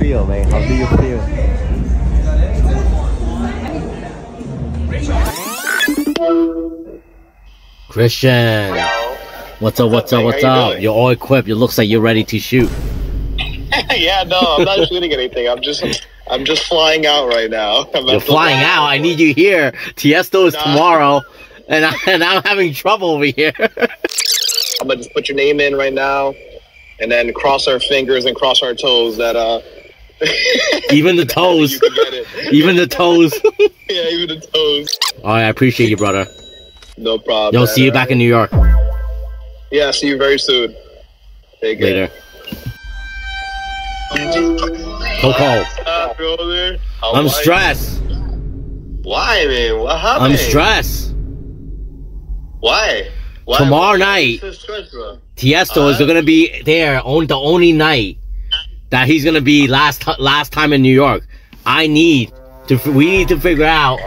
feel, man? How do you feel? Christian, what's up? What's up? What's up? You're all equipped. You looks like you're ready to shoot. yeah, no, I'm not shooting anything. I'm just, I'm just flying out right now. I'm You're flying out. I need you here. Tiesto is Nah. tomorrow, and I, and I'm having trouble over here. I'm gonna just put your name in right now, and then cross our fingers and cross our toes that uh. Even the toes. can get it. Even the toes. yeah, even the toes. All right, I appreciate you, brother. No problem. Yo, man. see you back in New York Yeah, see you very soon. Take care. later. Koko, Uh, I'm stressed. Why, man? What happened? I'm stressed. Why? Why? Tomorrow night. so stressed? Tiesto is Uh, gonna be there on the only night that he's gonna be last last time in New York. I need to. We need to figure out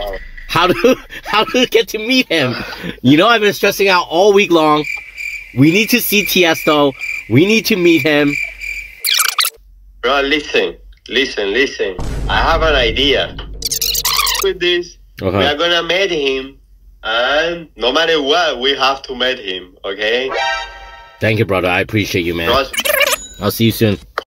how to how to get to meet him. You know, I've been stressing out all week long. We need to see Tiesto. We need to meet him. Bro, listen, listen, listen. I have an idea. With this, we are gonna meet him, and no matter what, we have to meet him. Okay? Thank you, brother. I appreciate you, man. Trust I'll see you soon.